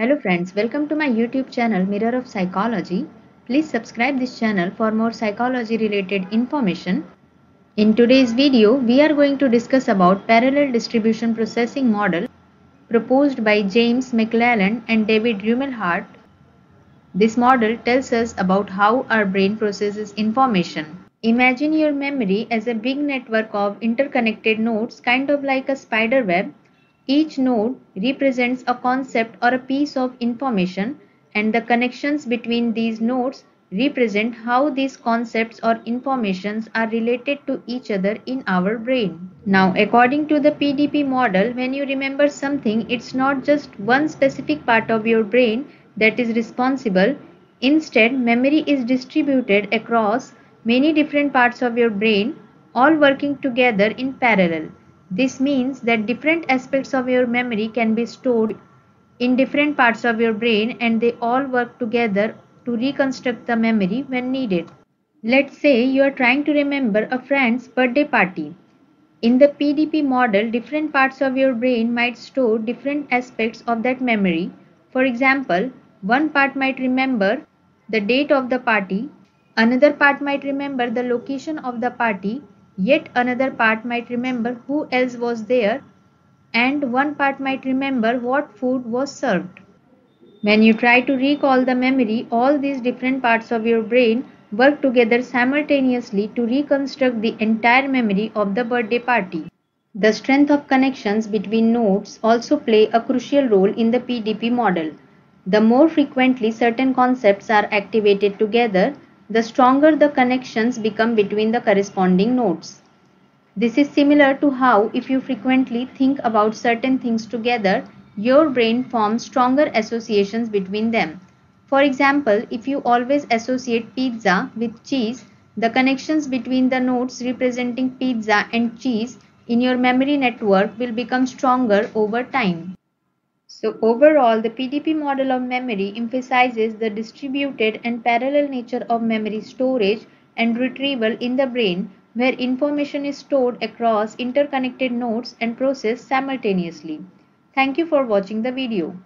Hello friends, welcome to my YouTube channel Mirror of Psychology. Please subscribe this channel for more psychology related information. In today's video, we are going to discuss about parallel distribution processing model proposed by James McClelland and David Rumelhart. This model tells us about how our brain processes information. Imagine your memory as a big network of interconnected nodes kind of like a spider web each node represents a concept or a piece of information and the connections between these nodes represent how these concepts or informations are related to each other in our brain. Now, according to the PDP model, when you remember something, it's not just one specific part of your brain that is responsible. Instead, memory is distributed across many different parts of your brain, all working together in parallel. This means that different aspects of your memory can be stored in different parts of your brain and they all work together to reconstruct the memory when needed. Let's say you are trying to remember a friend's birthday party. In the PDP model, different parts of your brain might store different aspects of that memory. For example, one part might remember the date of the party, another part might remember the location of the party, Yet another part might remember who else was there and one part might remember what food was served. When you try to recall the memory, all these different parts of your brain work together simultaneously to reconstruct the entire memory of the birthday party. The strength of connections between nodes also play a crucial role in the PDP model. The more frequently certain concepts are activated together, the stronger the connections become between the corresponding nodes. This is similar to how if you frequently think about certain things together, your brain forms stronger associations between them. For example, if you always associate pizza with cheese, the connections between the nodes representing pizza and cheese in your memory network will become stronger over time. So overall, the PDP model of memory emphasizes the distributed and parallel nature of memory storage and retrieval in the brain where information is stored across interconnected nodes and processed simultaneously. Thank you for watching the video.